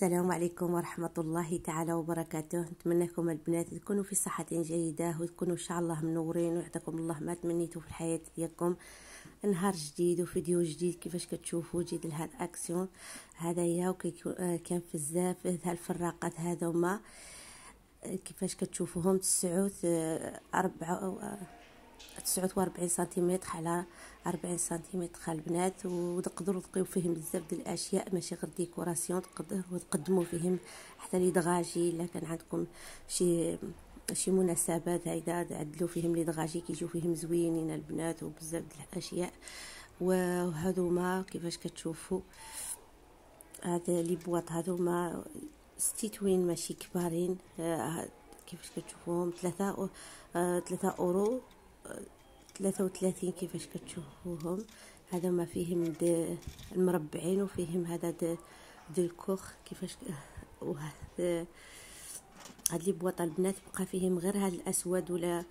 السلام عليكم ورحمة الله تعالى وبركاته. نتمنى لكم البنات تكونوا في صحة جيدة وتكونوا إن شاء الله منورين ويعطيكم الله ما تمنيتوا في الحياة ديالكم. نهار جديد وفيديو جديد كيفاش كتشوفوا جديد لهاد اكسيون هذايا وكان في بزاف هاد الفراقات هذوما. كيفاش كتشوفوهم؟ تسعود أربعة تسعود وأربعين سنتيمتر على أربعين سنتيمتر البنات وتقدروا تلقيو فيهم بزاف ديال الأشياء ماشي غير décoration تقدروا تقدموا فيهم حتى les dragées إلا كان عندكم شي شي مناسبات هيدا عدلوا فيهم les dragées كيجيو فيهم زوينين البنات وبزاف ديال الأشياء. وهذوما كيفاش كتشوفوا هذا les boîtes هذوما ستيتوين ماشي كبارين آه، كيفاش كتشوفوهم؟ ثلاثة آه، ثلاثة أورو ثلاثة وثلاثين كيفاش كتشوفوهم. هذا ما فيهم المربعين وفيهم هذا د ال cœur كيفاش وهذا هاد les boîtes البنات بقى فيهم غير هاد الأسود ولا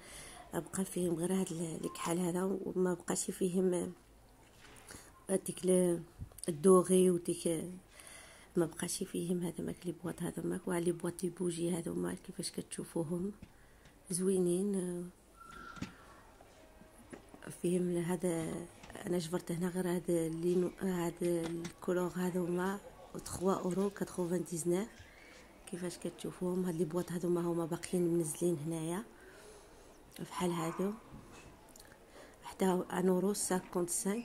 بقى فيهم غير هاد الكحل هذا وما بقاش فيهم ديك ال doré وديك ما بقاش فيهم هذا ماك les boîtes هذا ماك les boîtes les bougies هذوما كيفاش كتشوفوهم. زوينين. فيهم هذا أنا جبرت هنا غير هذا اللي هذا ال couleur هذوما 3 أورو 99 كيفاش كتشوفوهم؟ هاد les boîtes هذوما هما باقيين منزلين هنايا بحال هادو. حتى un euro 55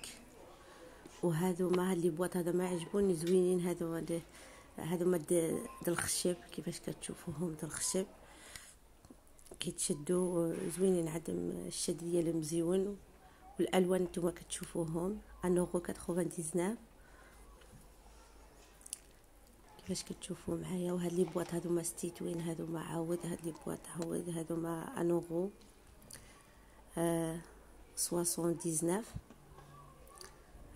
وهذوما هاد les boîtes هذوما عجبوني زوينين هادو هذوما د الخشب كيفاش كتشوفوهم؟ د الخشب كيتشدوا زوينين عندهم الشد ديالهم مزيون. والألوان نتوما كتشوفوهم un euro 99 كيفاش كتشوفوا معايا وهاد les boîtes هادو ما ستيتوين هادو ما عاود هاد les boîtes عاود هادو ما un euro آه soixante-dix-neuf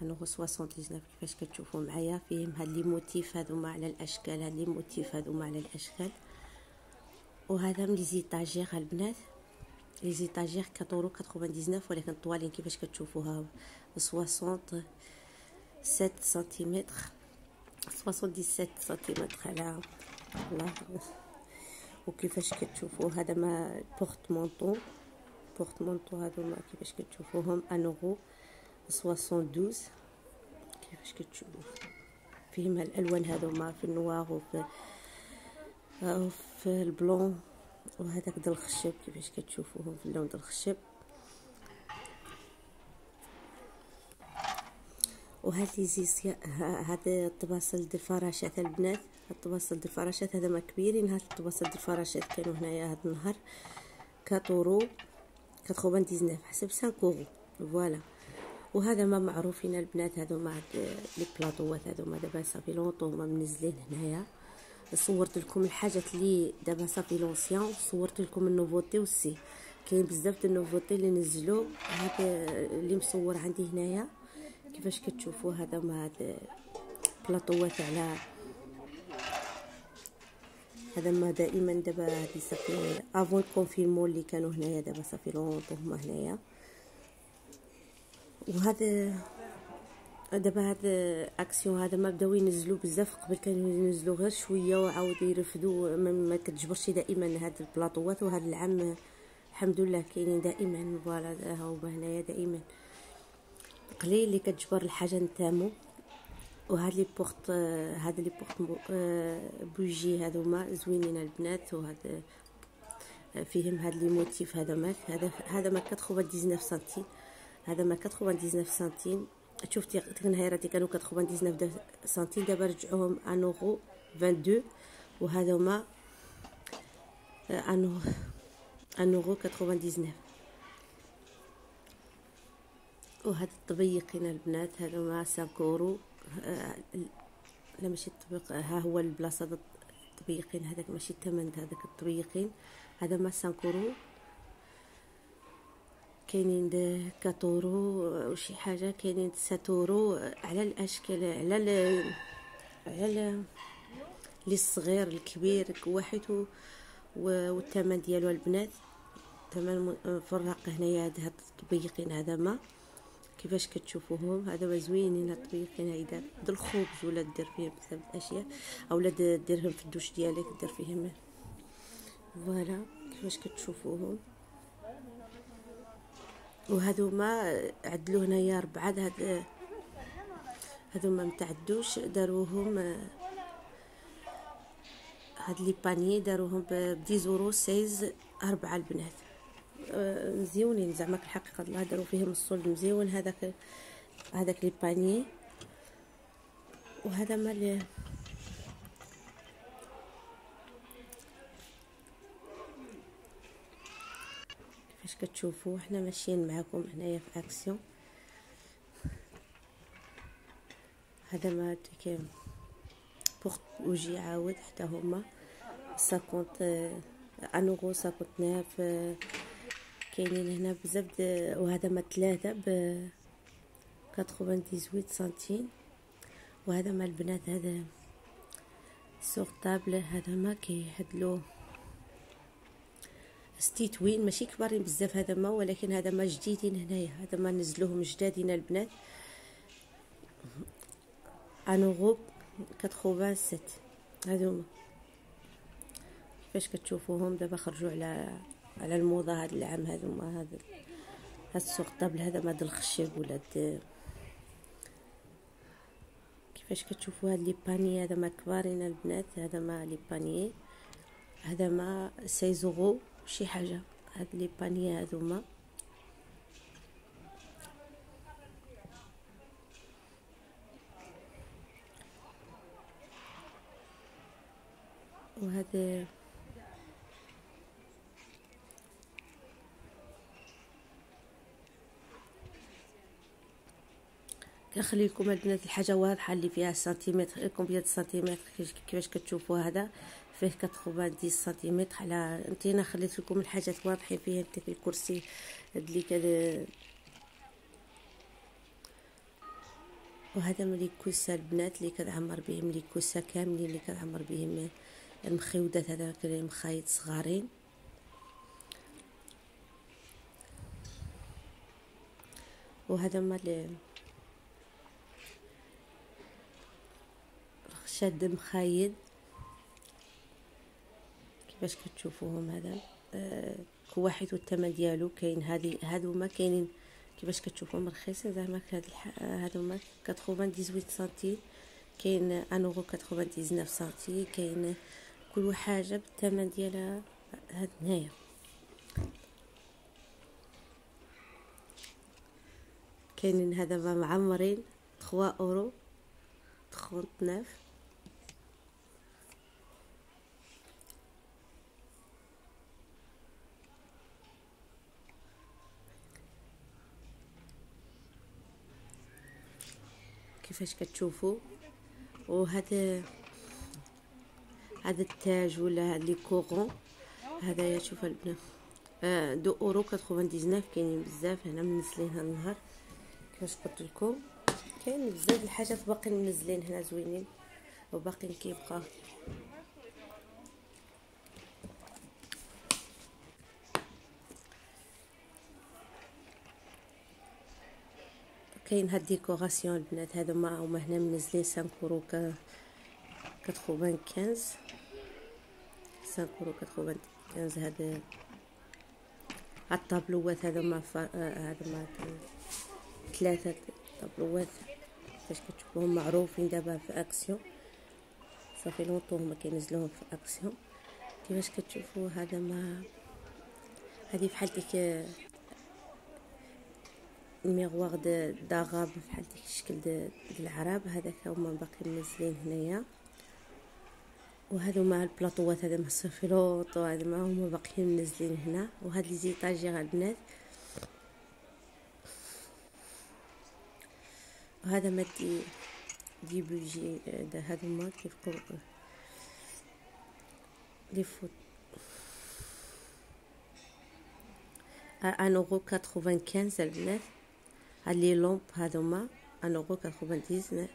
un euro soixante-dix-neuf كيفاش كتشوفوا معايا فيهم هاد les motifs هادو ما على الأشكال هاد les motifs هادو ما على الأشكال. وهذا من les étagères البنات. les étagères 4 99 ولكن طوالين كيفاش كتشوفوها 67 سنتيمتر 77 سنتيمتر على الله وكيفاش كتشوفوا هذا ما porte-manteaux porte-manteaux هادو ما كيفاش كتشوفوهم un euro 72 كيفاش كتشوفوا فيهم الالوان هادو ما في ال noir وفي وفي ال blanc وهذاك ديال الخشب كيفاش كتشوفوهم في اللون ديال الخشب. وهاد les assiettes هاد الطباصل ديال الفراشات البنات هاد الطباصل ديال الفراشات هذا ما كبيرين هاد الطباصل ديال الفراشات كانوا هنايا هاد النهار quatre euros quatre-vingt-dix-neuf حسب cinq euros voilà. وهذا ما معروفين البنات هادو مع لي بلاطوات هادو ما دابا صافي longtemps هما منزلين هنايا. صورت لكم الحاجات اللي دابا صافي l'ancien صورت لكم ال nouveautés aussi كاين بزاف د ال nouveautés اللي نزلوا هذا اللي مصور عندي هنايا. كيفاش كتشوفوا؟ هذا ما هاد بلاطوات على هذا ما دائما دابا هادي صافي avant confinement اللي كانوا هنايا دابا صافي longtemps هما هنايا. وهذا دابا هاد اكسيون هذا ما بداو ينزلوا بزاف قبل كانوا ينزلوا غير شوية وعاودوا يرفدوا ما كتجبرش دائما هاد البلاطوات وهاد العام الحمد لله كاينين دائما voilà ها هو هنايا دائما. قليل اللي كتجبر الحاجة نتامو. وهاد les porte هاد les porte-bougies هذوما زوينين البنات وهاد فيهم هاد les motifs هذا ماك هذا هذا ما 99 سنتيم هذا ما 99 سنتيم شفتي النهايراتي كانوا 99 سنتيم. دابا رجعوهم un euro 22 وهذا هما un un euro 99 وهاد الطبيقين البنات هذا ما 5 اورو لا ماشي الطبيق ها هو البلاصة الطبيقين هذاك ماشي الثمن هذاك الطبيقين هذا ما 5 اورو كاينين quatre euros وشي حاجة كاينين sept euros على الأشكال على ال على الصغير الكبير واحد والثمن ديالو البنات. ثمن فرق هنايا هاد الطبيقين هذا ما. كيفاش كتشوفوهم؟ هذا زوينين الطريقين هيدا د الخبز ولا دير فيهم بزاف الاشياء اولا ديرهم في الدوش ديالك دير فيهم. voilà كيفاش كتشوفوهم؟ وهذو ما عدلو هنايا ربعة هاد هذو ما متعدوش داروهم هاد les paniers داروهم ب 10 يورو seize أربعة البنات. مزيونين زعما الحقيقة الله داروا فيهم الصلب مزيون هذاك هذاك les paniers. وهذا مال كيفاش كتشوفوا حنا ماشيين معكم هنايا في أكسيون. هذا ما كاين bougies عاود حتى هما cinquante un euro cinquante-neuf كاينين هنا بزاف وهذا ما ثلاثة ب 98 سنتيم. وهذا مع البنات هذا sur table هذا ما كيهدلو ستيتوين ماشي كبارين بزاف هذا ما ولكن هذا ما جديدين هنايا هذا ما نزلوهم جدادين البنات. un euro 87 هذوما كيفاش كتشوفوهم؟ دابا خرجوا على على الموضة هذا العام هذا ما هذا هاد ال sur table هذا ما الخشب ولا كيفاش كتشوفوا هاد les paniers؟ هذا ما كبارين البنات هذا ما les paniers هذا ما سيزوغو. شي حاجة. هاد les paniers هذوما وهذا كنخلي لكم البنات الحاجة واضحه اللي فيها سنتيمتر كومبيا سنتيمتر كيفاش كتشوفوا هذا؟ فيه 90 سنتيمتر على انتينا خليت لكم الحاجات واضحين فيه انت الكرسي اللي كذا وهذا ملي كوسا البنات اللي كنعمر بهم ملي كوسا كاملين اللي كنعمر بهم المخيودات هذا المخايط صغارين. وهذا مال شاد مخايد. كيفاش كتشوفوهم هذا؟ آه كل واحد والثمن ديالو كاين هادي هادو ما كاينين. كيفاش كتشوفوهم رخيصين زعما هاد هادو ما 98 سنتيم كاين انورو 99 سنتيم كاين كل حاجة بالثمن ديالها. هاد هنايا. كاينين هذا معمرين 3 اورو 39 كيفاش كتشوفوا وهذا هذا التاج ولا les couronnes هذايا شوف البنات آه deux euros quatre-vingts كاينين بزاف هنا منزلين هاد النهار. كيفاش قلت لكم؟ كاين بزاف الحاجات باقيين منزلين هنا زوينين وباقيين كيبقى. كاين هاد décoration البنات هذا ما هما هنا منزلين 5 اورو ك 95 5 اورو 95 هذا هاد الطابلوات هذا ما هذا ما ثلاثة طابلوات. باش كتشوفوهم معروفين دابا في أكسيون. صافي longtemps هما كينزلوهم في أكسيون. كيفاش كتشوفوا هذا ما هذه بحال ديك الميغوار داغاب بحال ديك الشكل ديال العراب هذاك هما باقي منزلين هنايا. وهذو مع البلاطوات هذا مع السفلوط وهذا ما هما باقيين منزلين هنا. وهاد لي زيطاجير البنات. وهذا ما دي بوجي هذو ما كيف لي فوت. un euro 95 البنات. هاد les lampes هادوما un euro 99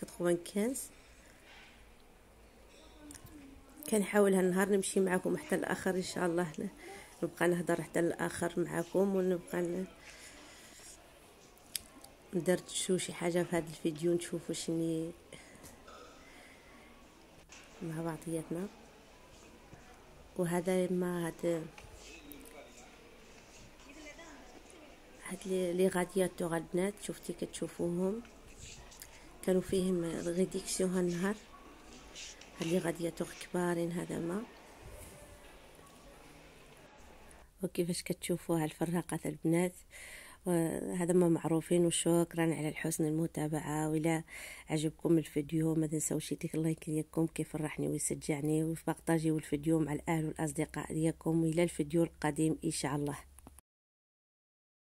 95 كنحاول هالنهار نمشي معكم حتى الآخر إن شاء الله. نبقى نهضر حتى الآخر معكم ونبقى ندردشوا شي حاجة في هذا الفيديو نشوفوا شني مع بعضياتنا. وهذا ما هاد هاد لي غادياتور البنات شفتي كتشوفوهم. كانوا فيهم ريديكسيون هالنهار هاد لي غادياتور كبارين هذا ما. وكيفاش كتشوفوها الفراقات البنات. هذا ما معروفين وشكرا على الحسن المتابعة وإلى عجبكم الفيديو. ما تنسوش ديك اللايك ديالكم كيف فرحني ويشجعني وبارطاجيو الفيديو مع الأهل والأصدقاء ديالكم وإلى الفيديو القادم إن شاء الله.